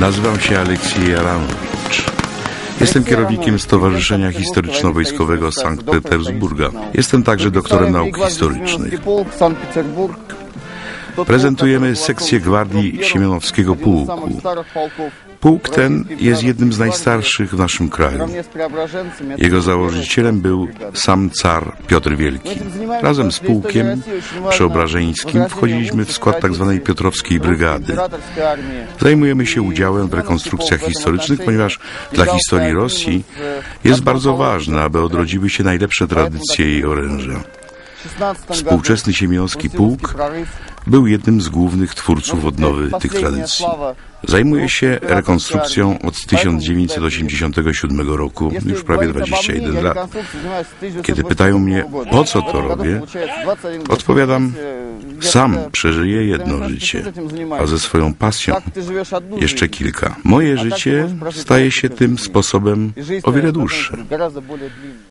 Nazywam się Aleksiej Jaranowicz. Jestem kierownikiem Stowarzyszenia Historyczno-Wojskowego Sankt Petersburga. Jestem także doktorem nauk historycznych. Prezentujemy sekcję Gwardii Siemianowskiego Pułku. Pułk ten jest jednym z najstarszych w naszym kraju. Jego założycielem był sam car Piotr Wielki. Razem z pułkiem przeobrażeńskim wchodziliśmy w skład tzw. Piotrowskiej Brygady. Zajmujemy się udziałem w rekonstrukcjach historycznych, ponieważ dla historii Rosji jest bardzo ważne, aby odrodziły się najlepsze tradycje jej oręża. Współczesny Siemianowski Pułk był jednym z głównych twórców odnowy tych tradycji. Zajmuje się rekonstrukcją od 1987 roku, już prawie 21 lat. Kiedy pytają mnie, po co to robię, odpowiadam, sam przeżyję jedno życie, a ze swoją pasją jeszcze kilka. Moje życie staje się tym sposobem o wiele dłuższe.